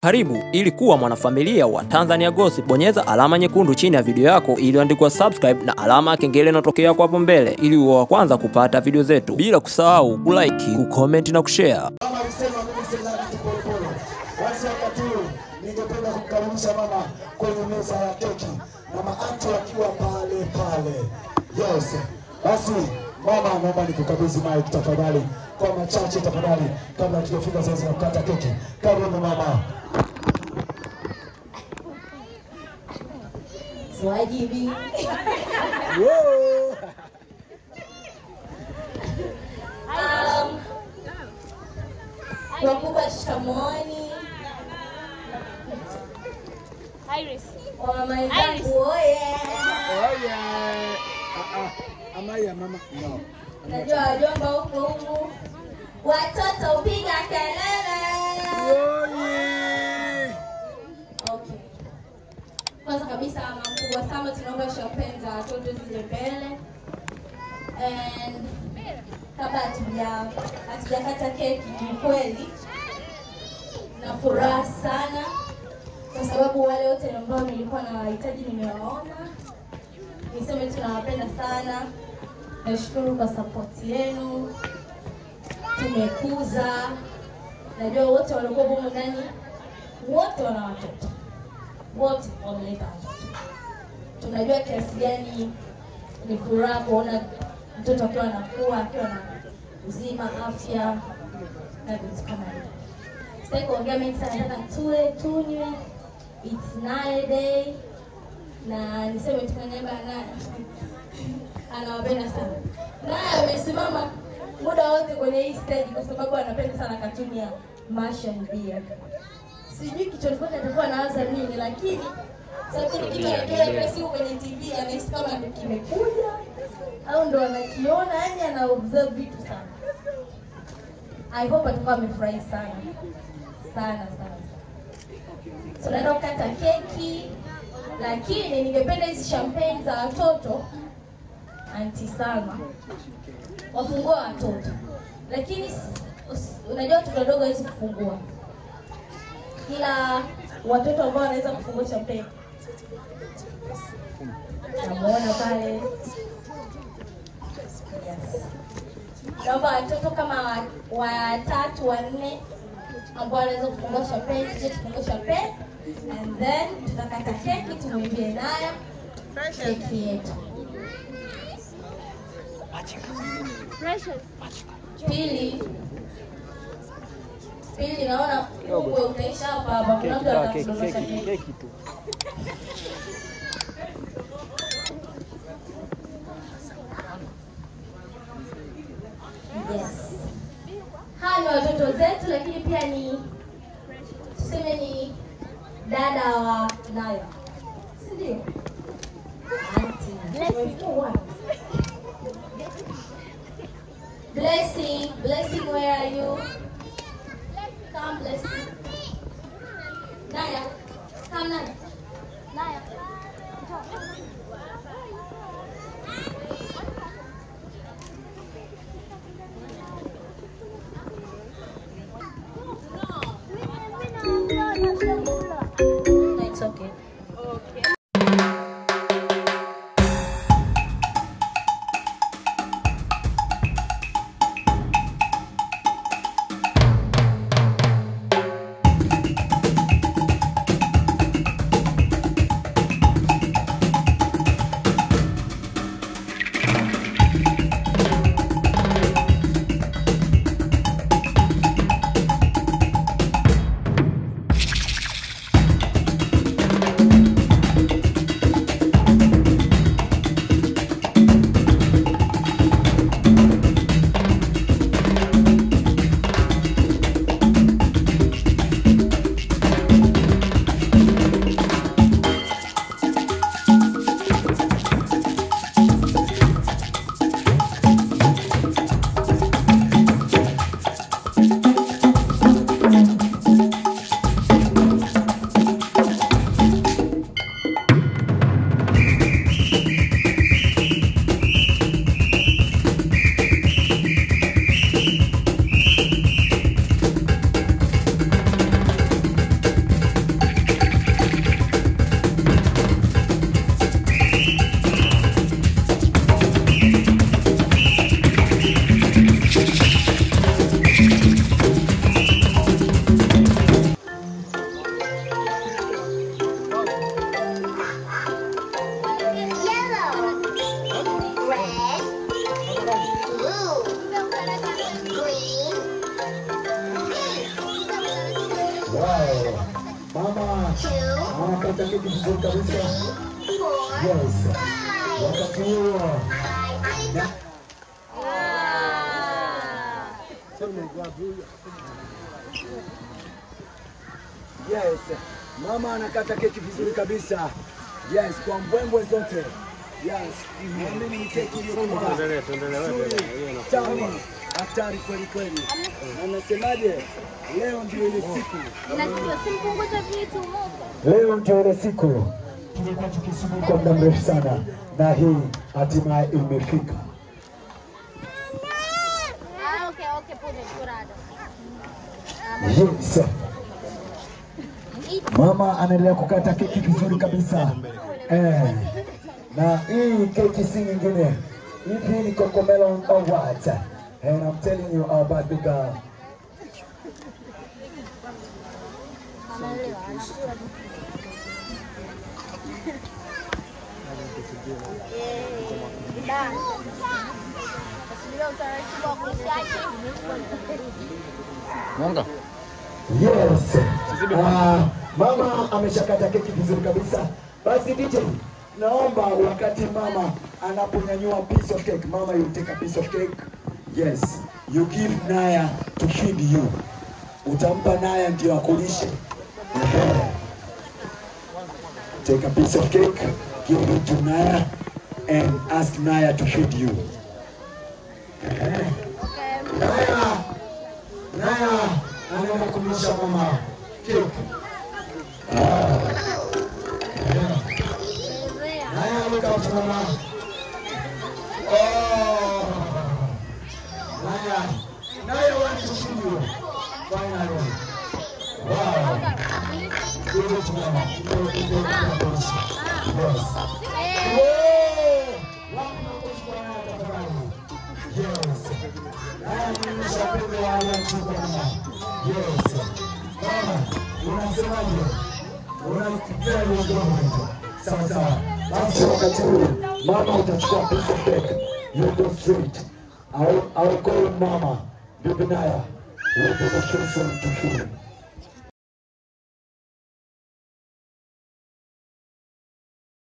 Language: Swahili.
Karibu ili kuwa mwanafamilia wa Tanzania Gossip, bonyeza alama nyekundu chini ya video yako iliyoandikwa subscribe na alama ya kengele inatokea hapo mbele ili uwe wa kwanza kupata video zetu, bila kusahau kulike, kucomment na kushare. Ningependa kumkaribisha mama. Mama Anto akiwa pale pale. Yes. Basi mama, naomba nikukabidhi mic tafadhali, kwa machache tafadhali, kabla hatujafika sasa na kukata keki. Karibu mama. Swajibi. Um, Amaya mama. No. Najua wajomba huko huko. watoto upiga kelele. Oye. Okay. Kwanza kabisa mama mkubwa Sama, tunaomba champagne za watoto zije mbele. And kabla hatuja hatujakata keki, kiukweli na furaha sana kwa sababu wale wote ambao nilikuwa na nawahitaji nimewaona. Niseme tunawapenda sana, nashukuru kwa support yenu, tumekuza. Najua wote walikuwa humu ndani. Wote wana watoto, wote wameleta watoto. Tunajua kiasi gani ni furaha kuona mtoto akiwa anakuwa akiwa na uzima, afya na vitu kama hivyo. Sitaki kuongea mengi sana, nataka tule tunywe, it's Nile day, na niseme tu kwa niaba naye anawapenda sana. Naye amesimama muda wote kwenye hii stage kwa sababu anapenda sana katuni ya Masha Ndia. Sijui kichwani kwake atakuwa anawaza nini, lakini sababu ni kitu anakiona siku kwenye TV, anahisi kama ndo kimekuja au ndo anakiona, yani ana observe vitu sana. I hope atakuwa amefurahi sana sana sana. Tunaenda kukata keki, lakini ningependa hizi champagne za watoto Auntie Salma wafungua watoto, lakini unajua watoto wadogo hawezi kufungua, ila watoto ambao wanaweza kufungua champeni namuona pale. Yes. Watoto kama watatu wa- wanne ambao wanaweza kufungua champagne, tuje tufungue champagne and then tutakata keki tumwimbie nayo keki yetu. Precious. Pili, pili naona ukwe utaisha hapa hapa, kuna mtu atakudondosha keki. tu. Yes. Hawa ni watoto zetu, lakini pia ni tuseme ni dada wa Nayo, si ndio? Auntie. Blessing, blessing, where are you? Come, blessing. Naya, come Naya. Naya. Mama anakata keki kizuri kabisa. Yes. Wakati huo Yes. Mama anakata keki vizuri kabisa. Yes, kwa mbwembwe zote. Yes. Mimi ni keki iliyokuwa nzuri, tamu, hatari kweli kweli. Na nasemaje? Leo ndio ile siku. Leo ndio ile siku tumekuwa tukisubiri kwa muda mrefu sana, na hii hatimaye imefika. Ah. Yes. Mama anaendelea kukata keki vizuri kabisa eh. Na hii keki si nyingine, hivi ni Cocomelon Awards. And I'm telling you about the God. Mwanga. Yes. Uh, mama ameshakata keki vizuri kabisa. Basi DJ, naomba wakati mama anaponyanyua piece of cake, mama you take a piece of cake. Yes. You give Naya to feed you. Utampa Naya ndio akulishe. Take a piece of cake, give it to Naya and ask Naya to feed you. Naya, Naya anaenda kumlisha mama cake. Naya look out mama. It to mama. Give it to mama. Yes. Whoa. Wapi makofi kwa Naya tafadhali? Yes. Naya mlisha pembe ya hali ya juu kwa mama. Yes. Mama, unasemaje? Unafikiria ni ujumbe. Sawa sawa. Basi wakati huu mama utachukua piece of cake. You go straight. I will, I will call mama. Bibi Naya. will demonstrate to feed.